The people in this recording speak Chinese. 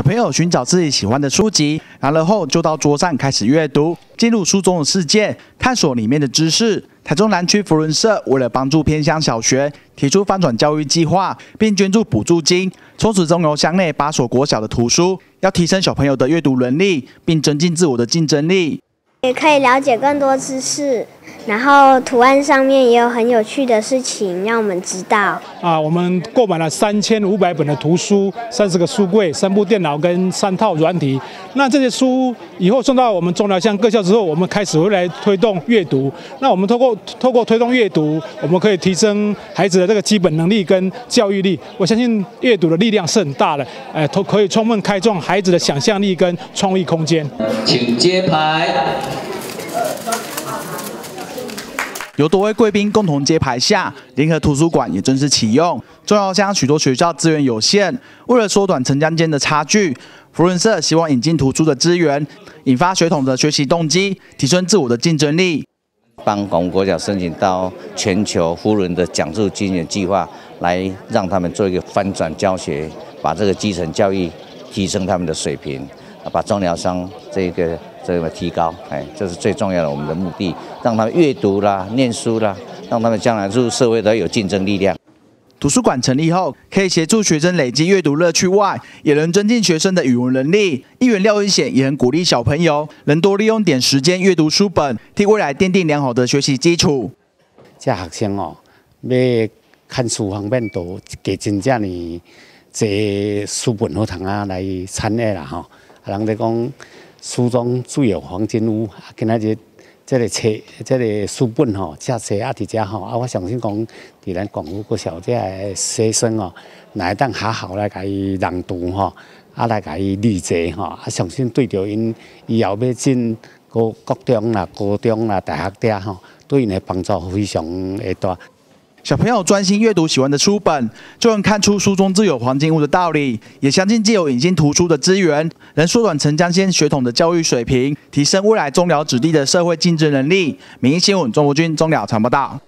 小朋友寻找自己喜欢的书籍，拿了后就到桌上开始阅读，进入书中的世界，探索里面的知识。台中南区福伦社为了帮助偏乡小学，提出翻转教育计划，并捐助补助金，从此中油乡内八所国小的图书，要提升小朋友的阅读能力，并增进自我的竞争力。也可以了解更多知识，然后图案上面也有很有趣的事情让我们知道。啊，我们购买了三千五百本的图书，三十个书柜，三部电脑跟三套软体。那这些书以后送到我们中寮乡各校之后，我们开始会来推动阅读。那我们透过透过推动阅读，我们可以提升孩子的这个基本能力跟教育力。我相信阅读的力量是很大的，哎，都可以充分开创孩子的想象力跟创意空间。请揭牌。由多位贵宾共同揭牌下，联合图书馆也正式启用。中药乡许多学校资源有限，为了缩短城乡间的差距，福伦社希望引进图书的资源，引发学童的学习动机，提升自我的竞争力。帮广国小申请到全球福伦的讲述经验计划，来让他们做一个翻转教学，把这个基层教育提升他们的水平，把中疗商这个。这个提高，哎，这是最重要的，我们的目的，让他们阅读啦、念书啦，让他们将来入社会都有竞争力量。图书馆成立后，可以协助学生累积阅读乐趣外，也能增进学生的语文能力。议员廖文显也很鼓励小朋友能多利用点时间阅读书本，替未来奠定良好的学习基础。这学生哦，要看书方面多给真正的这书本好堂啊来参阅啦吼，人在讲。书中自有黄金屋，今仔日这个册、这个书本吼，遮册啊，伫遮吼，啊，我相信讲，伫咱广府国小这学生哦，来当好好来甲伊朗读吼，啊，来甲伊理解吼，啊，相信对着因以后要进高高中啦、高中啦、大学遐吼，对因的帮助非常的大。小朋友专心阅读喜欢的书本，就能看出书中自有黄金屋的道理。也相信借有引进图书的资源，能缩短城江县血统的教育水平，提升未来中寮子弟的社会竞争能力。民意新闻，中国军中寮传播道。